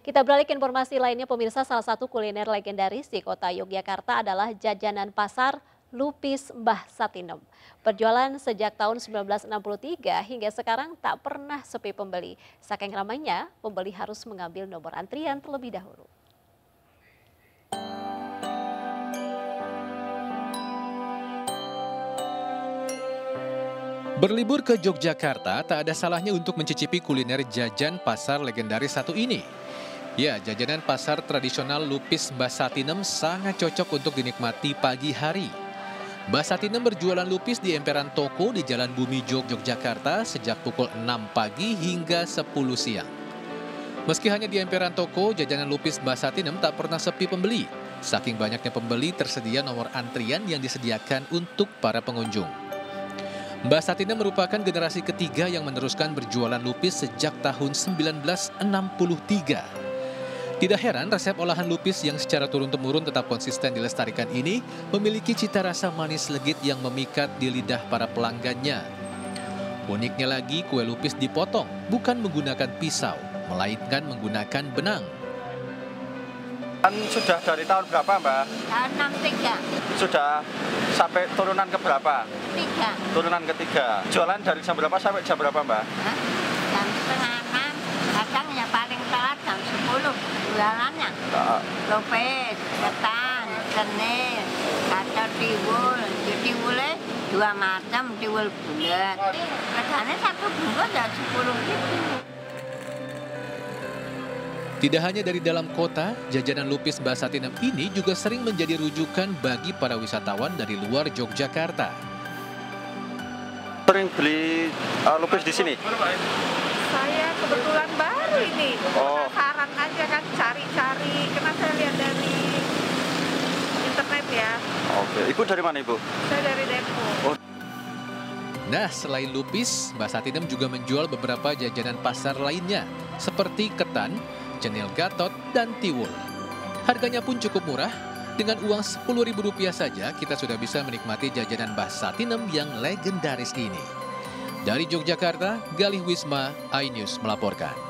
Kita beralih ke informasi lainnya, pemirsa salah satu kuliner legendaris di kota Yogyakarta adalah jajanan pasar Lupis Mbah Satinem. Berjualan sejak tahun 1963 hingga sekarang tak pernah sepi pembeli. Saking ramainya, pembeli harus mengambil nomor antrian terlebih dahulu. Berlibur ke Yogyakarta, tak ada salahnya untuk mencicipi kuliner jajan pasar legendaris satu ini. Ya, jajanan pasar tradisional Lupis Mbah Satinem sangat cocok untuk dinikmati pagi hari. Mbah Satinem berjualan lupis di emperan toko di Jalan Bumi Jog, Yogyakarta sejak pukul 6 pagi hingga 10 siang. Meski hanya di emperan toko, jajanan lupis Mbah Satinem tak pernah sepi pembeli. Saking banyaknya pembeli, tersedia nomor antrian yang disediakan untuk para pengunjung. Mbak Satina merupakan generasi ketiga yang meneruskan berjualan lupis sejak tahun 1963. Tidak heran resep olahan lupis yang secara turun-temurun tetap konsisten dilestarikan ini memiliki cita rasa manis legit yang memikat di lidah para pelanggannya. Uniknya lagi, kue lupis dipotong bukan menggunakan pisau, melainkan menggunakan benang. Kan sudah dari tahun berapa Mbak? Tahun 63. Sudah sampai turunan ke berapa? Tiga. Turunan ketiga. Jualan dari jam berapa sampai jam berapa Mbak? Hah? Jam setengah enam. Kadang ya paling telat jam 10 jualannya. Lopes, ketan, kenir, kacau tiwul. Di tiwulnya dua macam, tiwul bulat. Regane satu bungkus ya 10 ribu. Tidak hanya dari dalam kota, jajanan lupis Mbak Satinem ini juga sering menjadi rujukan bagi para wisatawan dari luar Yogyakarta. sering beli uh, lupis di sini? Saya kebetulan baru ini, Oh. Ibu dari mana Ibu? saya dari Depok. Nah, selain lupis, Mbak Satinem juga menjual beberapa jajanan pasar lainnya, seperti ketan, cenil gatot, dan tiwul. Harganya pun cukup murah, dengan uang Rp10.000 saja kita sudah bisa menikmati jajanan Mbah Satinem yang legendaris ini. Dari Yogyakarta, Galih Wisma, iNews melaporkan.